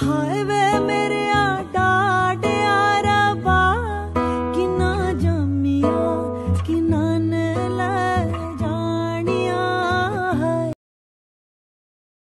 hỏi